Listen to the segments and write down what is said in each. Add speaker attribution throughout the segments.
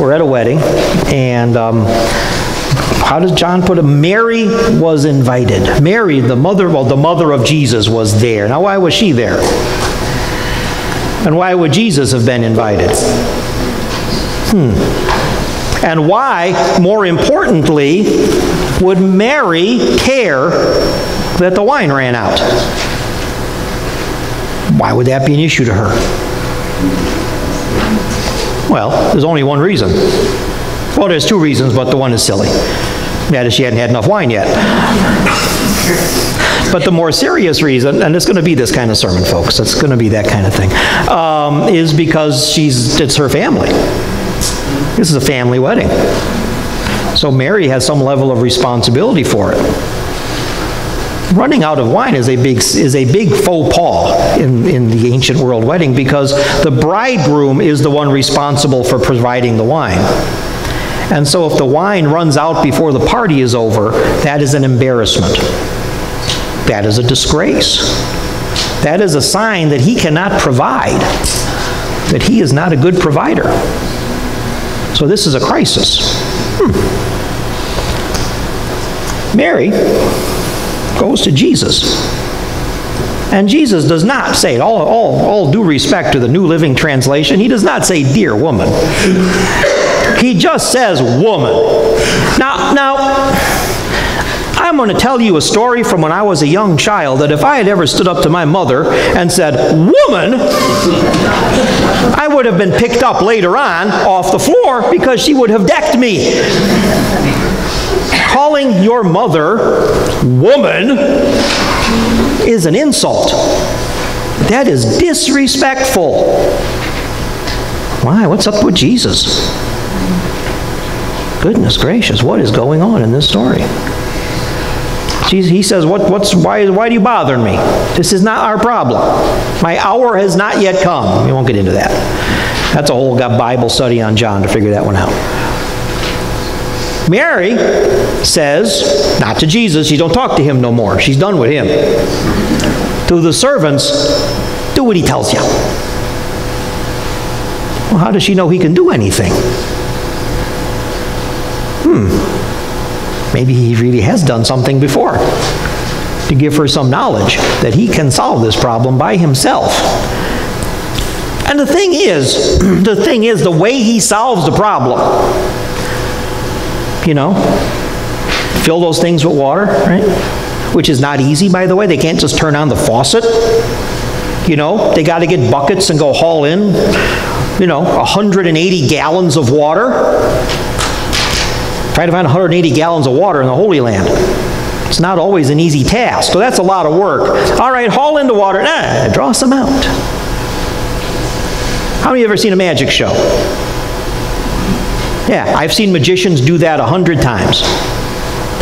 Speaker 1: we're at a wedding, and um, how does John put it? Mary was invited. Mary, the mother, well, the mother of Jesus was there. Now, why was she there? And why would Jesus have been invited? Hmm. And why, more importantly, would Mary care that the wine ran out? Why would that be an issue to her? Well, there's only one reason. Well, there's two reasons, but the one is silly. That is, she hadn't had enough wine yet. But the more serious reason, and it's going to be this kind of sermon, folks, it's going to be that kind of thing, um, is because she's, it's her family. This is a family wedding. So Mary has some level of responsibility for it. Running out of wine is a big, is a big faux pas in, in the ancient world wedding because the bridegroom is the one responsible for providing the wine. And so if the wine runs out before the party is over, that is an embarrassment. That is a disgrace. That is a sign that he cannot provide, that he is not a good provider. So this is a crisis. Hmm. Mary goes to Jesus. And Jesus does not say, all, all, all due respect to the New Living Translation, he does not say, dear woman. He just says woman. Now, now, I'm going to tell you a story from when I was a young child that if I had ever stood up to my mother and said, woman, I would have been picked up later on off the floor because she would have decked me. Calling your mother woman is an insult. That is disrespectful. Why? What's up with Jesus? Goodness gracious, what is going on in this story? Jesus, he says, what, what's, why, why do you bother me? This is not our problem. My hour has not yet come. We won't get into that. That's a whole got Bible study on John to figure that one out. Mary says, not to Jesus, she don't talk to him no more. She's done with him. To the servants, do what he tells you. Well, how does she know he can do anything? hmm, maybe he really has done something before to give her some knowledge that he can solve this problem by himself. And the thing is, the thing is, the way he solves the problem, you know, fill those things with water, right? Which is not easy, by the way. They can't just turn on the faucet. You know, they got to get buckets and go haul in, you know, 180 gallons of water Try to find 180 gallons of water in the Holy Land. It's not always an easy task, so that's a lot of work. All right, haul in the water. Nah, draw some out. How many of you ever seen a magic show? Yeah, I've seen magicians do that a hundred times.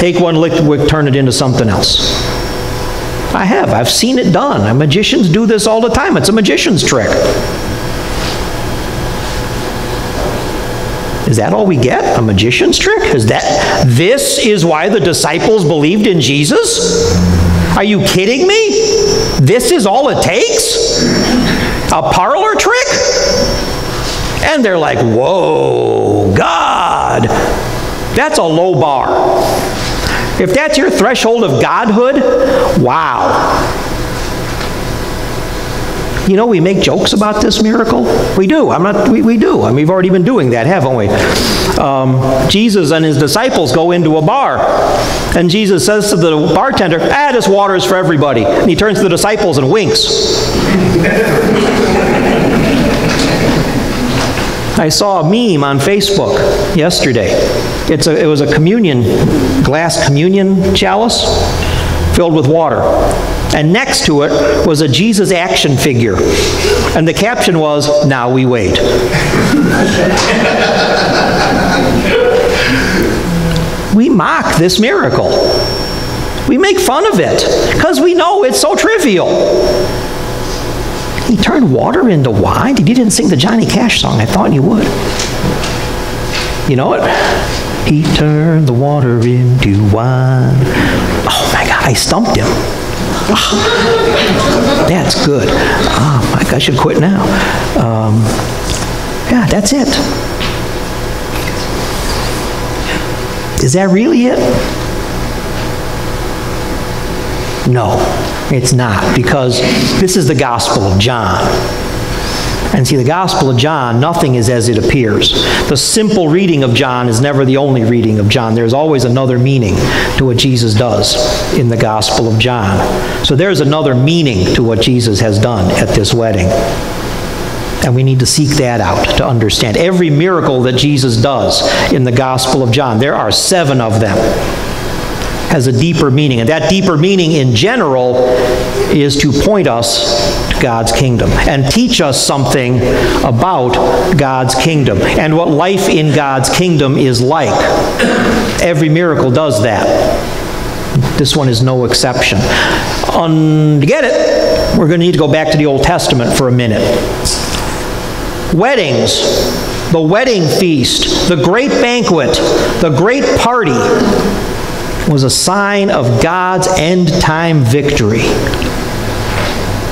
Speaker 1: Take one liquid, turn it into something else. I have. I've seen it done. Magicians do this all the time. It's a magician's trick. Is that all we get? A magician's trick? Is that this is why the disciples believed in Jesus? Are you kidding me? This is all it takes? A parlor trick? And they're like, "Whoa. That's a low bar." If that's your threshold of godhood, wow. You know, we make jokes about this miracle. We do. I'm not. We, we do. I mean, we've already been doing that, haven't we? Um, Jesus and his disciples go into a bar, and Jesus says to the bartender, "Ah, this water is for everybody." And he turns to the disciples and winks. I saw a meme on Facebook yesterday. It's a, it was a communion, glass communion chalice filled with water. And next to it was a Jesus action figure. And the caption was, Now we wait. we mock this miracle. We make fun of it because we know it's so trivial. He turned water into wine? You didn't sing the Johnny Cash song. I thought you would. You know it? He turned the water into wine. Oh my God, I stumped him. That's good. Oh, my God, I should quit now. Um, yeah, that's it. Is that really it? No, it's not, because this is the Gospel of John. And see, the Gospel of John, nothing is as it appears. The simple reading of John is never the only reading of John. There's always another meaning to what Jesus does in the Gospel of John. So there's another meaning to what Jesus has done at this wedding. And we need to seek that out to understand. Every miracle that Jesus does in the Gospel of John, there are seven of them has a deeper meaning. And that deeper meaning in general is to point us to God's kingdom and teach us something about God's kingdom and what life in God's kingdom is like. Every miracle does that. This one is no exception. Um, to get it, we're going to need to go back to the Old Testament for a minute. Weddings, the wedding feast, the great banquet, the great party was a sign of God's end time victory.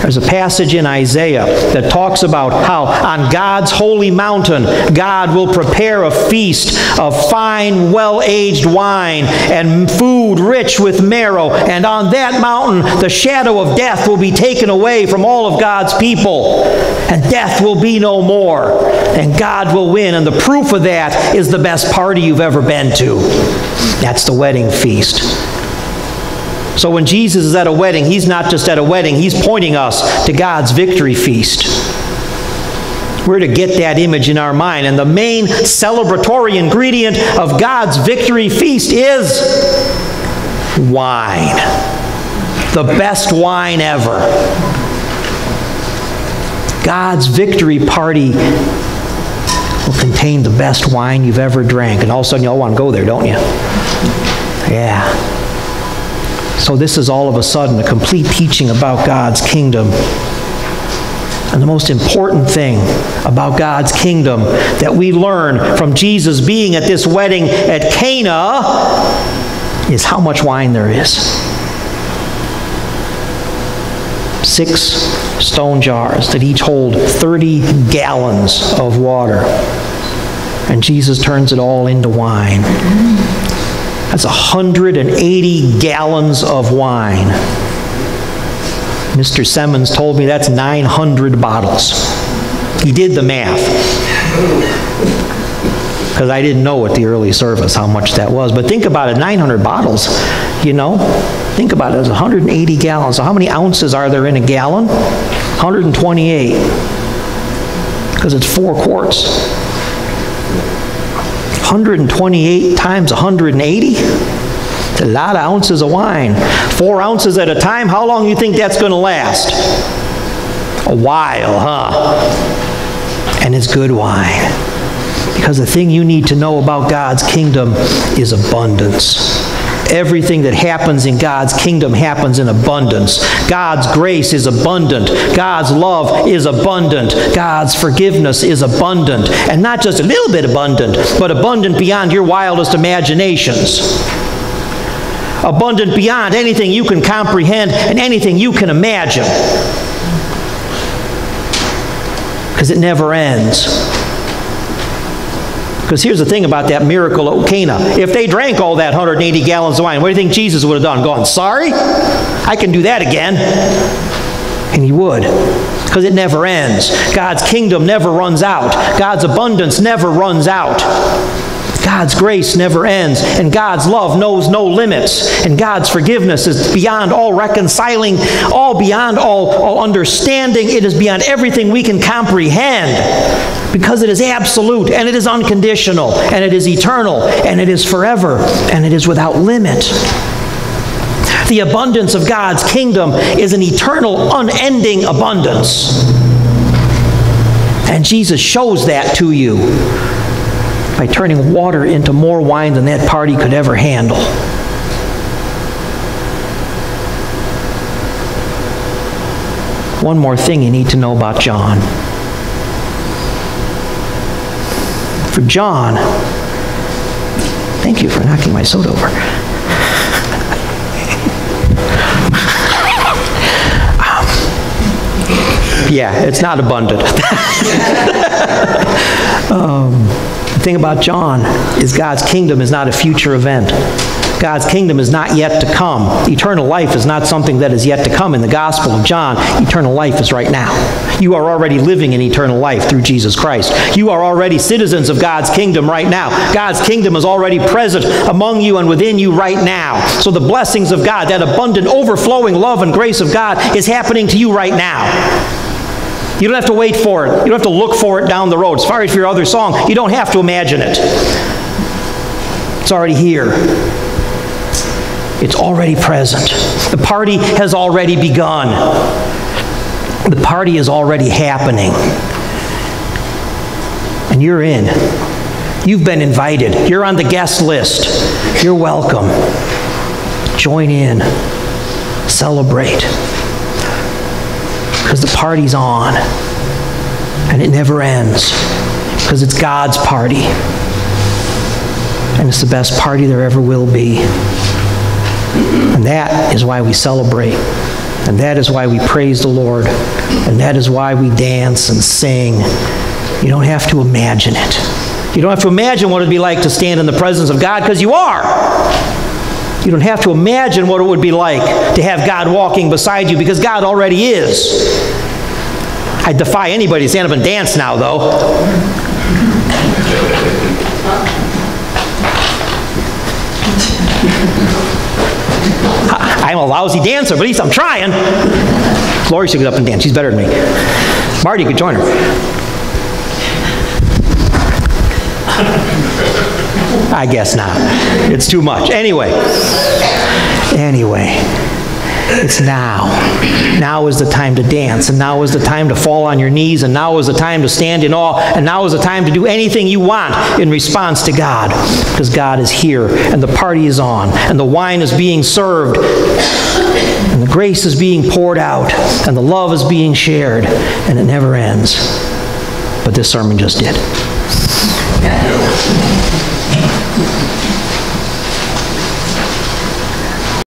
Speaker 1: There's a passage in Isaiah that talks about how on God's holy mountain, God will prepare a feast of fine, well aged wine and food rich with marrow. And on that mountain, the shadow of death will be taken away from all of God's people. And death will be no more. And God will win. And the proof of that is the best party you've ever been to. That's the wedding feast. So when Jesus is at a wedding, he's not just at a wedding, he's pointing us to God's victory feast. We're to get that image in our mind. And the main celebratory ingredient of God's victory feast is wine. The best wine ever. God's victory party will contain the best wine you've ever drank. And all of a sudden, you all want to go there, don't you? Yeah. So, this is all of a sudden a complete teaching about God's kingdom. And the most important thing about God's kingdom that we learn from Jesus being at this wedding at Cana is how much wine there is. Six stone jars that each hold 30 gallons of water. And Jesus turns it all into wine. That's 180 gallons of wine. Mr. Simmons told me that's 900 bottles. He did the math. Because I didn't know at the early service how much that was. But think about it 900 bottles, you know? Think about it. It's 180 gallons. So how many ounces are there in a gallon? 128. Because it's four quarts. 128 times 180? It's a lot of ounces of wine. Four ounces at a time, how long do you think that's going to last? A while, huh? And it's good wine. Because the thing you need to know about God's kingdom is abundance. Everything that happens in God's kingdom happens in abundance. God's grace is abundant. God's love is abundant. God's forgiveness is abundant. And not just a little bit abundant, but abundant beyond your wildest imaginations. Abundant beyond anything you can comprehend and anything you can imagine. Because it never ends. Because here's the thing about that miracle at Cana. If they drank all that 180 gallons of wine, what do you think Jesus would have done? Gone, sorry? I can do that again. And he would. Because it never ends. God's kingdom never runs out. God's abundance never runs out. God's grace never ends, and God's love knows no limits, and God's forgiveness is beyond all reconciling, all beyond all, all understanding. It is beyond everything we can comprehend because it is absolute, and it is unconditional, and it is eternal, and it is forever, and it is without limit. The abundance of God's kingdom is an eternal, unending abundance. And Jesus shows that to you by turning water into more wine than that party could ever handle. One more thing you need to know about John. For John, thank you for knocking my soda over. Um, yeah, it's not abundant. um, thing about John is God's kingdom is not a future event. God's kingdom is not yet to come. Eternal life is not something that is yet to come in the Gospel of John. Eternal life is right now. You are already living in eternal life through Jesus Christ. You are already citizens of God's kingdom right now. God's kingdom is already present among you and within you right now. So the blessings of God, that abundant, overflowing love and grace of God, is happening to you right now. You don't have to wait for it. You don't have to look for it down the road. As far as your other song, you don't have to imagine it. It's already here. It's already present. The party has already begun. The party is already happening. And you're in. You've been invited. You're on the guest list. You're welcome. Join in. Celebrate. Because the party's on. And it never ends. Because it's God's party. And it's the best party there ever will be. And that is why we celebrate. And that is why we praise the Lord. And that is why we dance and sing. You don't have to imagine it. You don't have to imagine what it would be like to stand in the presence of God because you are. You don't have to imagine what it would be like to have God walking beside you because God already is. I defy anybody to stand up and dance now, though. I'm a lousy dancer, but at least I'm trying. Lori should get up and dance. She's better than me. Marty could join her. I guess not. It's too much. Anyway. Anyway. It's now. Now is the time to dance, and now is the time to fall on your knees, and now is the time to stand in awe, and now is the time to do anything you want in response to God. Because God is here, and the party is on, and the wine is being served, and the grace is being poured out, and the love is being shared, and it never ends. But this sermon just did. Thank you.